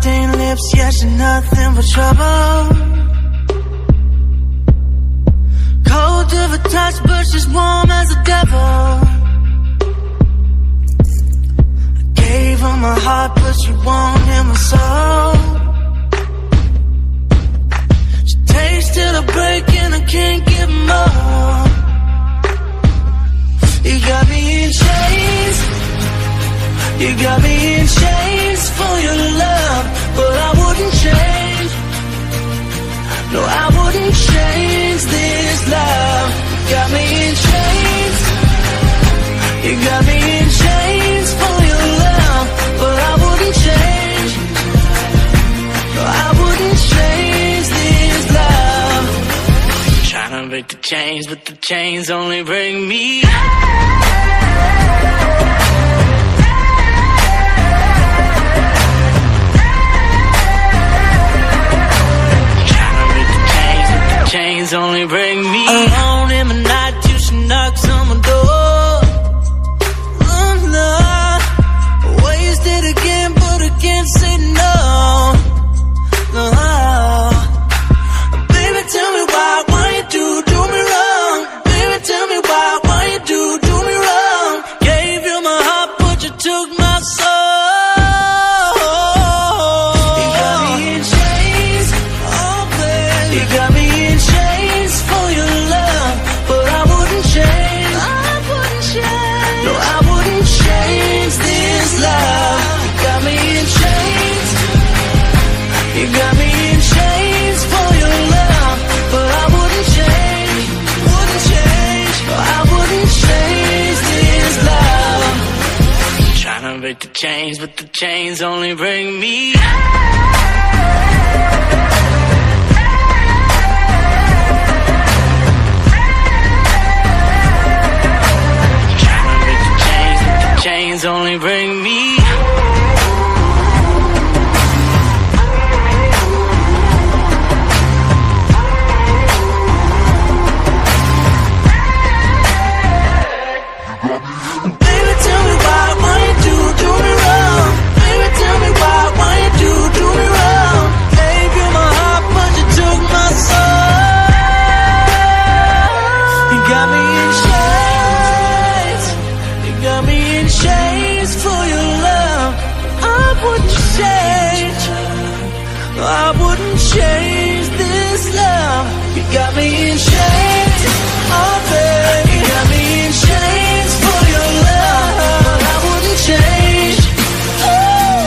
stained lips, yes, you're nothing but trouble. Cold to the touch, but she's warm as a devil. I gave her my heart, but she won't hear my soul. She till I break, and I You got me in chains for your love, but I wouldn't change. No, I wouldn't change this love. Got me in chains. You got me in chains for your love, but I wouldn't change. No, I wouldn't change this love. Trying break the chains, but the chains only break me. Tryna chains only break me. Alone in the night, you should knock on my door. Oh no, wasted again, but I can't say no. No, baby, tell me why, why you do do me wrong? Baby, tell me why, why you do do me wrong? Gave you my heart, but you took my soul. You got me the chains, but the chains only break me. Tryna Got me in chains for your love. I wouldn't change. I wouldn't change this love. You got me in chains. Oh, baby. You got me in chains for your love. I wouldn't change. Oh,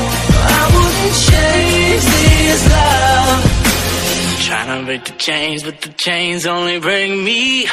I wouldn't change this love. Trying to break the chains, but the chains only break me.